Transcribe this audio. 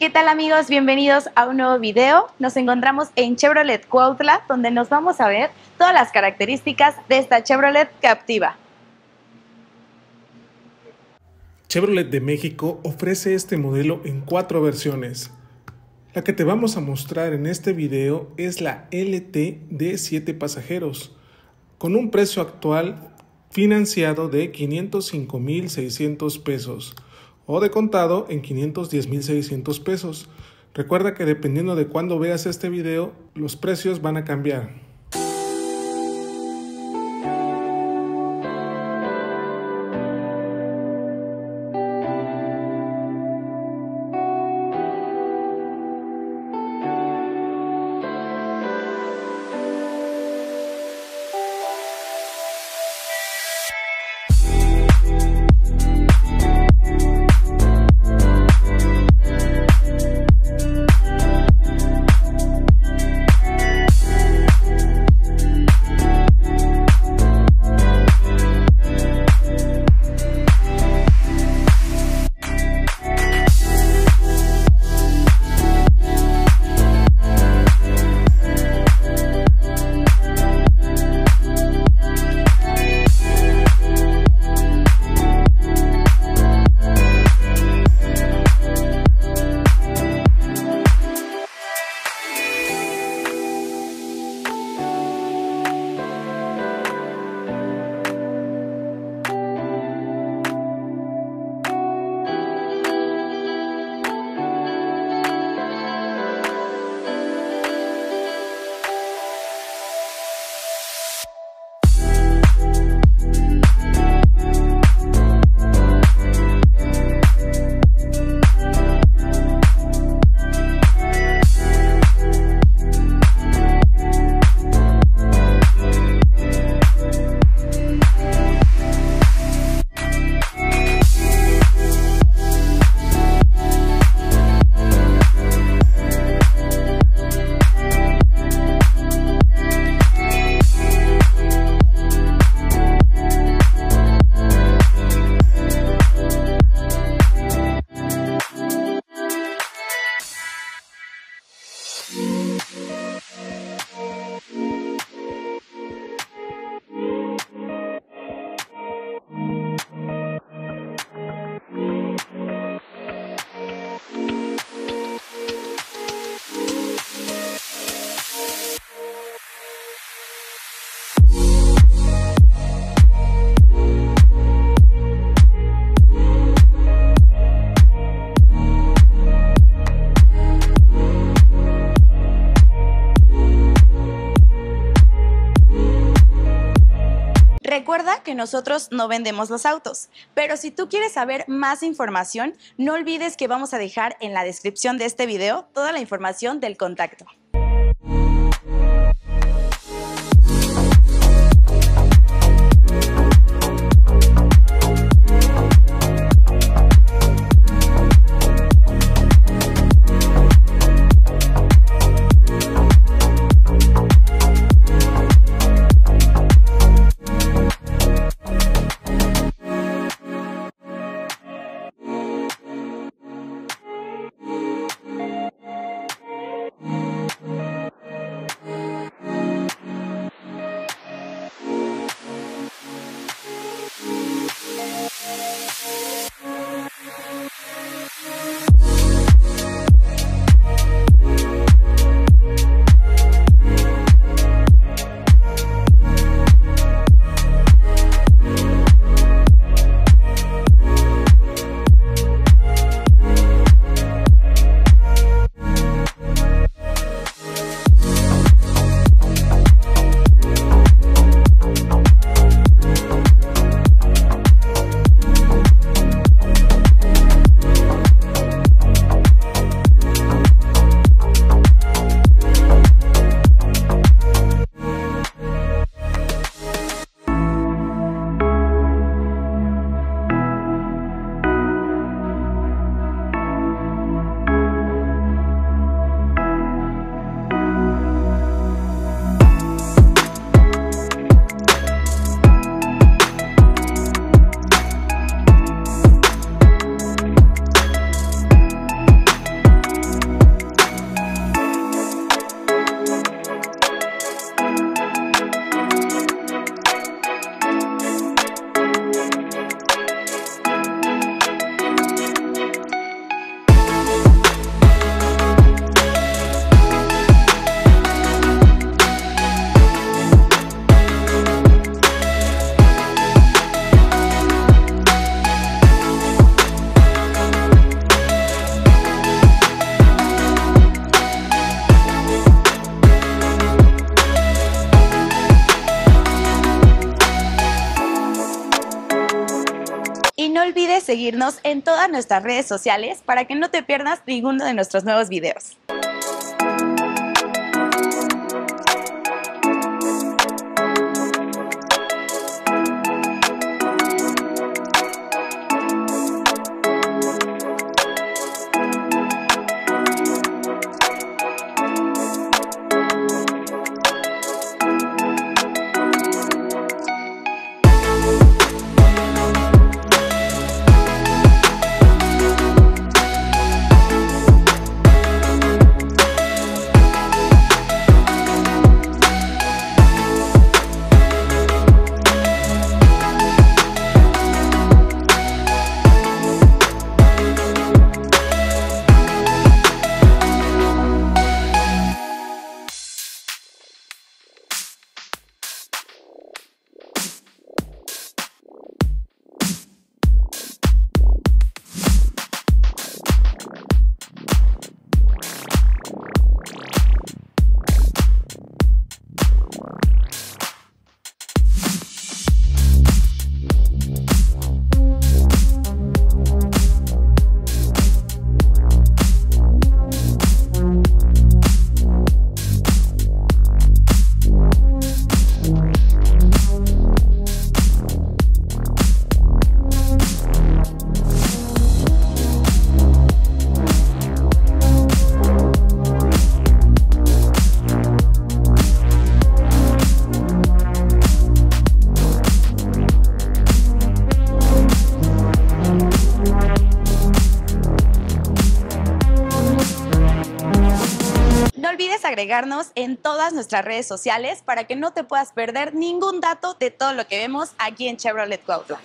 ¿Qué tal amigos? Bienvenidos a un nuevo video. Nos encontramos en Chevrolet Cuautla, donde nos vamos a ver todas las características de esta Chevrolet Captiva. Chevrolet de México ofrece este modelo en cuatro versiones. La que te vamos a mostrar en este video es la LT de 7 pasajeros, con un precio actual financiado de 505,600 pesos o de contado en 510.600 pesos. Recuerda que dependiendo de cuándo veas este video, los precios van a cambiar. Recuerda que nosotros no vendemos los autos, pero si tú quieres saber más información, no olvides que vamos a dejar en la descripción de este video toda la información del contacto. Olvides seguirnos en todas nuestras redes sociales para que no te pierdas ninguno de nuestros nuevos videos. Agregarnos en todas nuestras redes sociales para que no te puedas perder ningún dato de todo lo que vemos aquí en Chevrolet Cuautla.